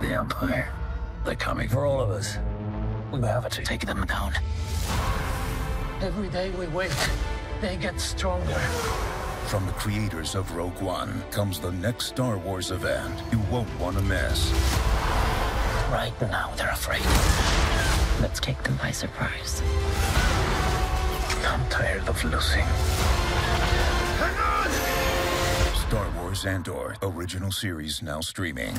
The Empire. They're coming for all of us. We have to take them down. Every day we wait, they get stronger. From the creators of Rogue One comes the next Star Wars event you won't want to miss. Right now, they're afraid. Let's take them by surprise. I'm tired of losing. Star Wars Andor, original series now streaming.